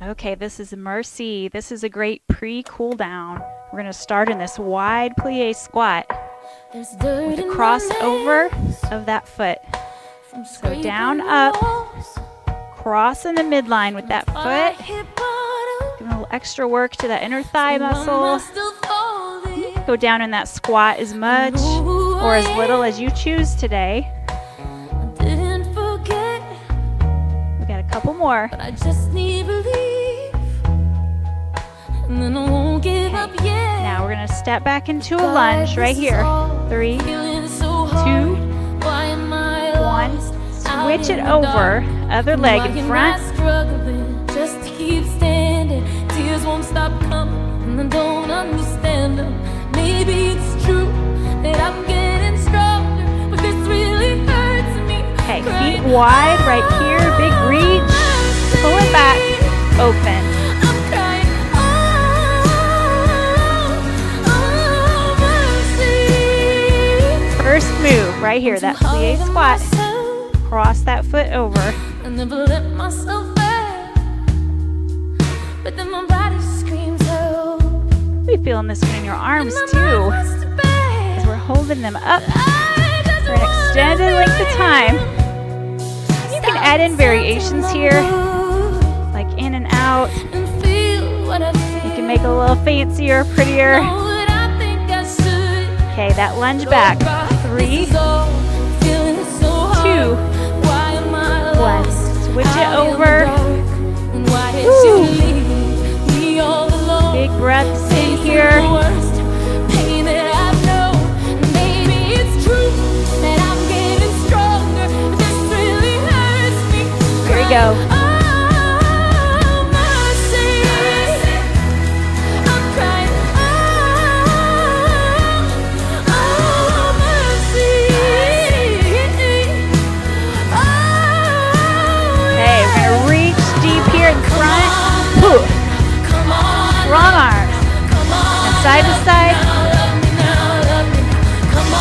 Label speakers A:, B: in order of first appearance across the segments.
A: Okay, this is Mercy. This is a great pre-cool down. We're going to start in this wide plie squat with the crossover of that foot. So down, up, cross in the midline with that foot. Give a little extra work to that inner thigh muscle. Go down in that squat as much or as little as you choose today. We got a couple more.
B: And then I won't give up yet.
A: Now we're gonna step back into a lunge right here. Three, two, one. Switch it over. Other leg in front.
B: Just to keep standing. Tears won't stop coming. And I don't understand them. Maybe it's true that I'm getting stronger. But this really hurts me.
A: Okay, feet wide right here. Big reach. Pull it back. Open. First move right here. That plie squat. Cross that foot over.
B: I never let myself out. But then my body screams out.
A: Be feeling this one in your arms too.
B: mind wants to beg.
A: As we're holding them up for an extended length of time. You can add in variations here, like in and out.
B: and feel what I feel.
A: You can make it a little fancier, prettier.
B: Know what I think I should.
A: Okay, that lunge back. Three,
B: This is all feeling so
A: two,
B: Why am I
A: one. Switch it
B: out in the
A: over.
B: dark? And why did
A: Woo.
B: you leave me all alone?
A: Big breaths in here.
B: the worst pain
A: front. Whew.
B: Come on.
A: Strong arms.
B: Come on.
A: And side to side,
B: Now love me, now love me. Come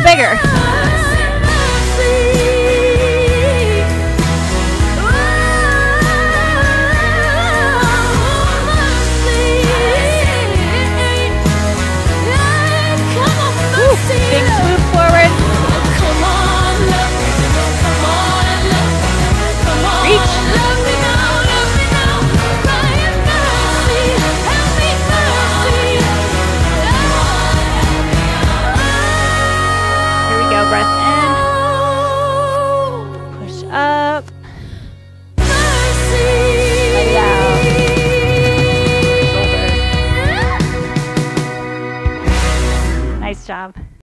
A: bigger. breath.